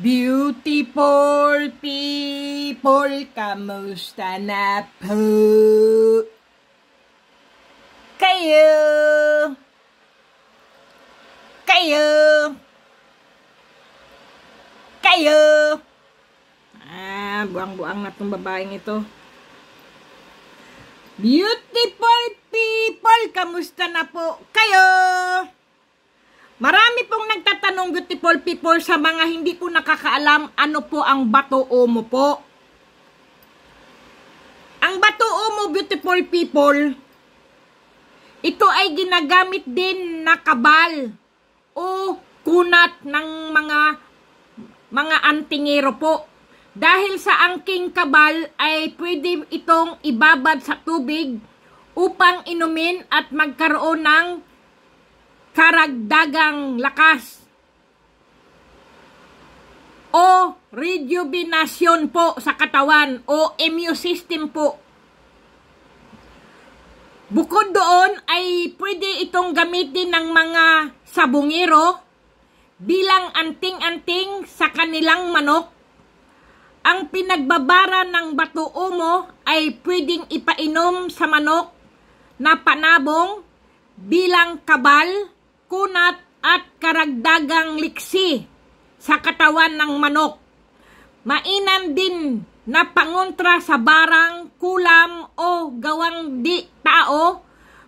Beautiful people, kamusta na po kayo? Kayo? Kayo? Ah, buang-buang na tong babaeng ito. Beautiful people, kamusta na po kayo? Beautiful people sa mga hindi po nakakaalam ano po ang bato omo po. Ang bato omo beautiful people, ito ay ginagamit din na kabal o kunat ng mga mga antingero po. Dahil sa angking kabal ay pwede itong ibabad sa tubig upang inumin at magkaroon ng karagdagang lakas o rejuvenation po sa katawan o immune system po. Bukod doon ay pwede itong gamitin ng mga sabungero bilang anting-anting sa kanilang manok. Ang pinagbabara ng bato umo ay pwedeng ipainom sa manok na panabong bilang kabal kunat at karagdagang liksi sa katawan ng manok. Mainam din na pangontra sa barang, kulam o gawang di tao,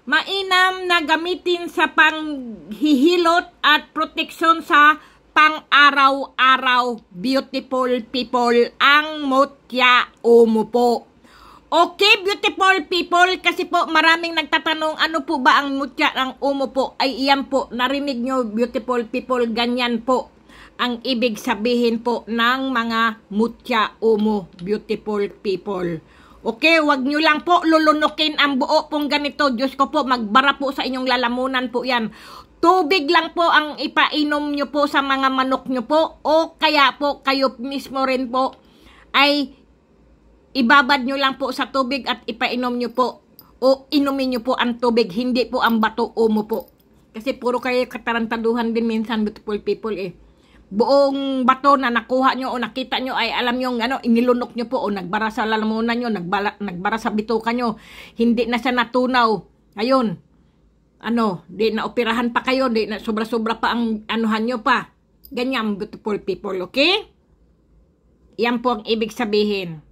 mainam na gamitin sa panghihilot at proteksyon sa pang-araw-araw beautiful people ang mutya umupo. Okay, beautiful people, kasi po maraming nagtatanong ano po ba ang mutya ng umo po. Ay iyan po, narinig nyo beautiful people, ganyan po ang ibig sabihin po ng mga mutya umo, beautiful people. Okay, wag nyo lang po lulunukin ang buo pong ganito. Diyos ko po, magbara po sa inyong lalamunan po yan. Tubig lang po ang ipainom nyo po sa mga manok nyo po o kaya po kayo mismo rin po ay ibabad nyo lang po sa tubig at ipainom nyo po o inumin nyo po ang tubig, hindi po ang bato umo po. Kasi puro kayo katarantaduhan din minsan beautiful people eh. Buong bato na nakuha nyo o nakita nyo ay alam nyo ano, inilunok nyo po o nagbara sa lalamunan nyo, nagbara, nagbara sa bituka nyo. Hindi na siya natunaw. Ayun. Ano, di na operahan pa kayo, di na sobra-sobra pa ang anuhan nyo pa. Ganyan beautiful people, okay? Yan po ang ibig sabihin.